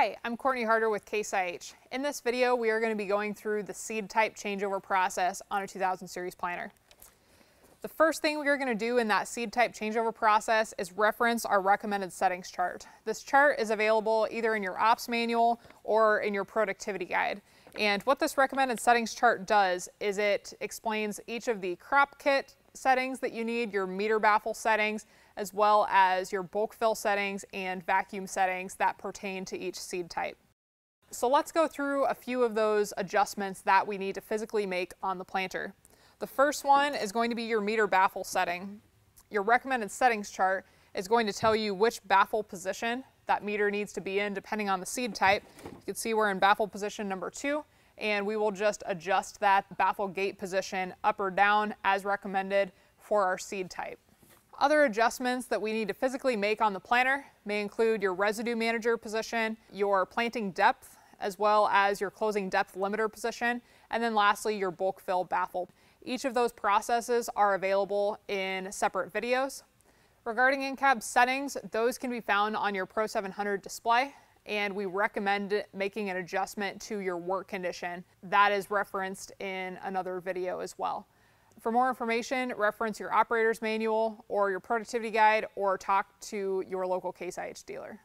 Hi, I'm Courtney Harder with Case IH. In this video, we are going to be going through the seed type changeover process on a 2000 series planter. The first thing we are going to do in that seed type changeover process is reference our recommended settings chart. This chart is available either in your ops manual or in your productivity guide. And what this recommended settings chart does is it explains each of the crop kit settings that you need, your meter baffle settings, as well as your bulk fill settings and vacuum settings that pertain to each seed type. So let's go through a few of those adjustments that we need to physically make on the planter. The first one is going to be your meter baffle setting. Your recommended settings chart is going to tell you which baffle position that meter needs to be in depending on the seed type. You can see we're in baffle position number two and we will just adjust that baffle gate position up or down as recommended for our seed type. Other adjustments that we need to physically make on the planter may include your residue manager position, your planting depth, as well as your closing depth limiter position, and then lastly your bulk fill baffle. Each of those processes are available in separate videos. Regarding in-cab settings, those can be found on your Pro 700 display and we recommend making an adjustment to your work condition. That is referenced in another video as well. For more information, reference your operator's manual or your productivity guide or talk to your local Case IH dealer.